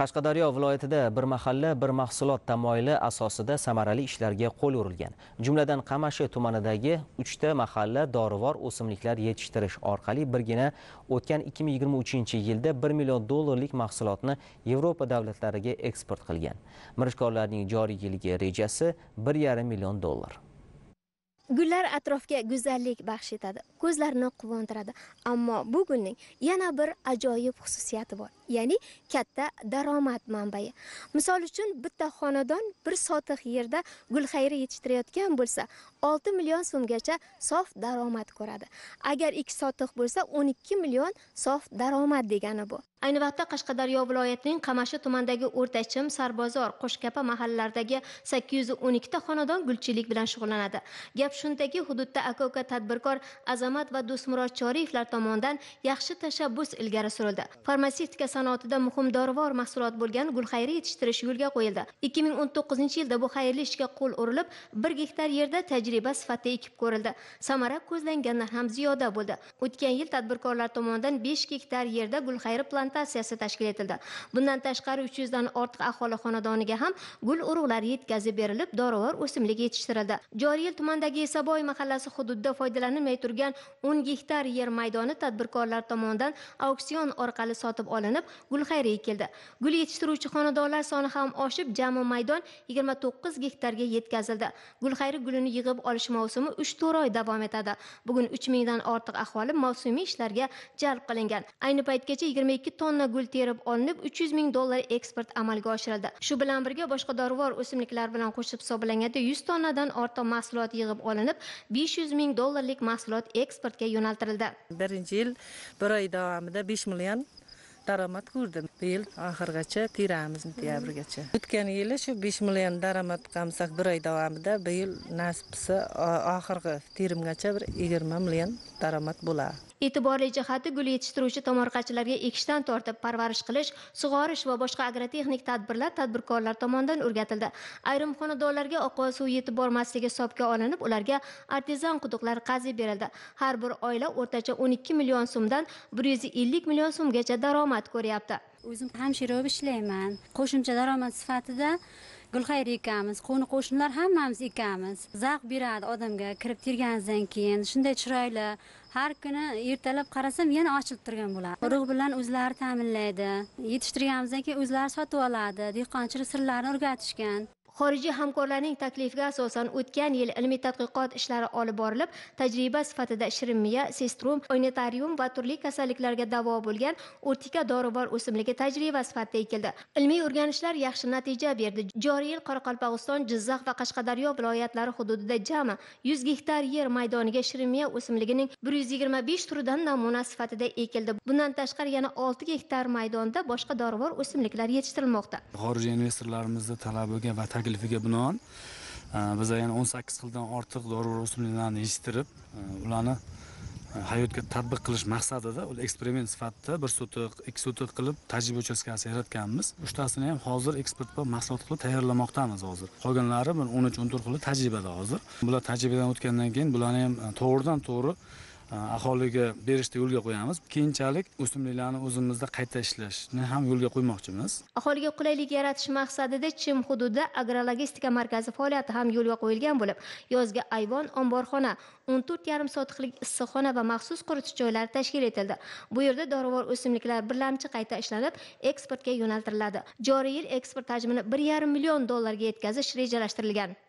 qashqadaryo viloyatida bir mahalla bir mahsulot tamoyili asosida samarali ishlarga qo'l urilgan. Jumladan qamashi tumanidagi uchta mahalla dorivor o'simliklar yetishtirish orqali birgina o'tgan 2023 yilda 1 million dollarlik mahsulotni yevropa davlatlariga eksport qilgan. Mirishkorlarning joriy yilgi rejasi 1,5 million dollar. Gullar atrofga go'zallik baxsh etadi ko'zlarni quvontiradi. Ammo bu gulning yana bir ajoyib xususiyati bor ya'ni katta daromad manbai. Misol uchun bitta xonadon bir sotix yerda gulxayri yetishtirayotgan bo'lsa 6 million so'mgacha sof daromad ko'radi. Agar ikki sotix bo'lsa 12 million sof daromad degani bu. Ayni vaqtda qashqadaryo viloyatining qamashi tumanidagi o'rtachim sarbozor qo'shkapa mahallalaridagi 812 ta xonadon gulchilik bilan shug'ullanadi. Gap shundaki hududda aka uka tadbirkor azamat va do'stmurod choriyevlar tomonidan yaxshi tashabbus ilgari surildi. Farmatsevtika sanoatida muhim dorivor mahsulot bo'lgan gulxayri yetishtirish yo'lga qo'yildi. 2019 yilda bu xayrli ishga qo'l urilib bir gektar yerda tajriba sifatida ekib ko'rildi. Samara ko'zlangandan ham ziyoda bo'ldi. O'tgan yil tadbirkorlar tomonidan 5 gektar yerda gulxayri plantatsiyasi tashkil etildi. Bundan tashqari 300 dan ortiq aholi xonadoniga ham gul urug'lari yetkazib berilib dorivor o'simlik yetishtirildi. Joriy yil tumandagi esaboy mahallasi hududida foydalanilmay turgan 10 gektar yer maydoni tadbirkorlar tomonidan auksion orqali sotib olinib gulxayri ekildi gul yetishtiruvchi xonadonlar soni ham oshib jami maydon 29 gektarga yetkazildi. Gulxayri gulini yig'ib olish mavsumi 3-4 oy davom etadi. Bugun 3000 dan ortiq aholi mavsumiy ishlarga jalb qilingan. Ayni paytgacha 22 tonna gul terib olinib 300 ming dollar eksport amalga oshirildi. Shu bilan birga boshqa dorivor o'simliklar bilan qo'shib hisoblanganda 100 tonnadan ortiq mahsulot yig'ib olinib 500 ming dollarlik mahsulot eksportga yo'naltirildi. Birinchi yil bir oy davomida 5 million daromad ko'rdim bu yil oxirigacha teramiz sentyabrgacha o'tgan yili shu 5 million daromad qilsak bir oy davomida bu yil nasib qilsa oxirgi terimgacha bir 20 million daromad bo'ladi e'tiborli jihati gul yetishtiruvchi tomorqachilarga ekishdan tortib parvarish qilish sug'orish va boshqa agrotexnik tadbirlar tadbirkorlar tomonidan o'rgatildi. Ayrim xonadonlarga oqova suv yetib bormasligi hisobga olinib ularga artezan quduqlar qazib berildi. Har bir oila o'rtacha 12 million so'mdan 150 million so'mgacha daromad daromad ko'ryapti. O'zim hamshira bo'lib ishlayman. Qo'shimcha daromad sifatida gulxayr ekamiz qo'ni qo'shnilar hammamiz ekamiz. Zavq beradi odamga kirib terganingizdan keyin shunday chiroyli. Har kuni ertalab qarasam yana ochilib turgan bo'ladi. Urug' bilan o'zlari ta'minlaydi. Yetishtirganimizdan keyin o'zlari sotib oladi dehqonchilik sirlarini o'rgatishgan. Xorijiy hamkorlarning taklifiga asosan o'tgan yil ilmiy tadqiqot ishlari olib borilib tajriba sifatida shirinmiya sestrum oynetarium va turli kasalliklarga davo bo'lgan urtika dorivor o'simligi tajriba sifatida ekildi. Ilmiy o'rganishlar yaxshi natija berdi. Joriy yil qoraqalpog'iston jizzax va qashqadaryo viloyatlari hududida jami 100 gektar yer maydoniga shirinmiya o'simligining 125 turidan namuna sifatida ekildi. Bundan tashqari yana 6 gektar maydonda boshqa dorivor o'simliklar yetishtirilmoqda. Xorijiy investorlarimizni talabiga va taklifiga binoan e, bizlar yana 18 xildan ortiq dorivor o'simliklarni yetishtirib e, ularni e, hayotga tatbiq qilish maqsadida u eksperiment sifatida bir sotiq ikki sotiq qilib tajriba uchastkasi yaratganmiz. Uchtasini ham hozir eksportga mahsulot qilib tayyorlamoqdamiz hozir. Qolganlari bir o'n uch o'n to'rt xili tajribada hozir. Bular tajribadan o'tgandan keyin bularni ham to'g'ridan to'g'ri Э, aholiga berishni yo'lga qo'yamiz. Keyinchalik o'simliklarni o'zimizda qayta ishlashni ham yo'lga qo'ymoqchimiz. Aholiga qulaylik yaratish maqsadida chim hududida agrologistika markazi faoliyati ham yo'lga qo'yilgan bo'lib yozgi ayvon omborxona o'n to'rt yarim sotixlik issiqxona va maxsus quritish joylari tashkil etildi. Bu yerda dorivor o'simliklar birlamchi qayta ishlanib eksportga yo'naltiriladi. Joriy yil eksport hajmini bir yarim million dollarga yetkazish rejalashtirilgan.